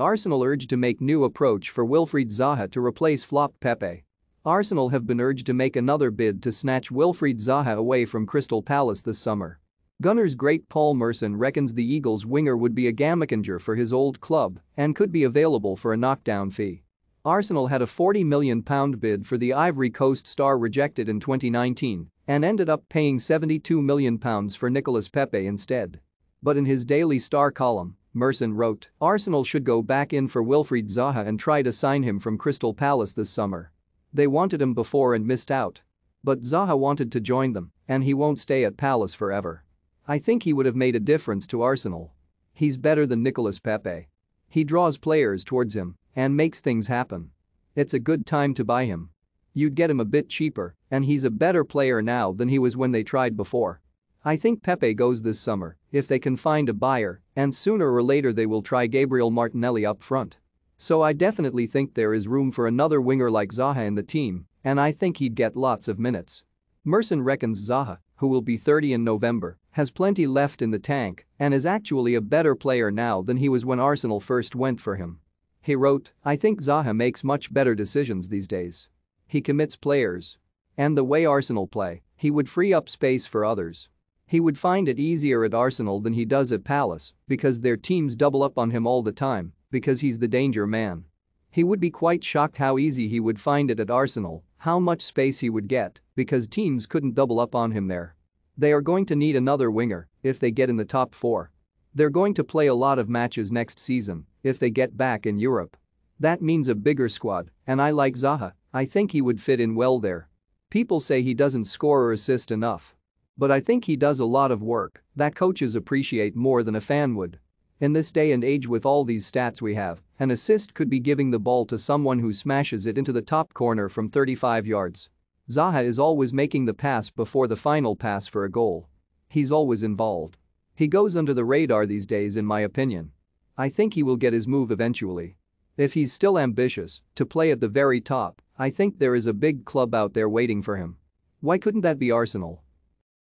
Arsenal urged to make new approach for Wilfried Zaha to replace flop Pepe. Arsenal have been urged to make another bid to snatch Wilfried Zaha away from Crystal Palace this summer. Gunners great Paul Merson reckons the Eagles winger would be a game-changer for his old club and could be available for a knockdown fee. Arsenal had a £40 million bid for the Ivory Coast star rejected in 2019 and ended up paying £72 million for Nicolas Pepe instead. But in his Daily Star column, Merson wrote, Arsenal should go back in for Wilfried Zaha and try to sign him from Crystal Palace this summer. They wanted him before and missed out. But Zaha wanted to join them, and he won't stay at Palace forever. I think he would have made a difference to Arsenal. He's better than Nicolas Pepe. He draws players towards him and makes things happen. It's a good time to buy him. You'd get him a bit cheaper, and he's a better player now than he was when they tried before. I think Pepe goes this summer if they can find a buyer, and sooner or later they will try Gabriel Martinelli up front. So I definitely think there is room for another winger like Zaha in the team, and I think he'd get lots of minutes. Merson reckons Zaha, who will be 30 in November, has plenty left in the tank and is actually a better player now than he was when Arsenal first went for him. He wrote, I think Zaha makes much better decisions these days. He commits players. And the way Arsenal play, he would free up space for others. He would find it easier at Arsenal than he does at Palace because their teams double up on him all the time because he's the danger man. He would be quite shocked how easy he would find it at Arsenal, how much space he would get because teams couldn't double up on him there. They are going to need another winger if they get in the top four. They're going to play a lot of matches next season if they get back in Europe. That means a bigger squad, and I like Zaha, I think he would fit in well there. People say he doesn't score or assist enough. But I think he does a lot of work that coaches appreciate more than a fan would. In this day and age with all these stats we have, an assist could be giving the ball to someone who smashes it into the top corner from 35 yards. Zaha is always making the pass before the final pass for a goal. He's always involved. He goes under the radar these days in my opinion. I think he will get his move eventually. If he's still ambitious to play at the very top, I think there is a big club out there waiting for him. Why couldn't that be Arsenal?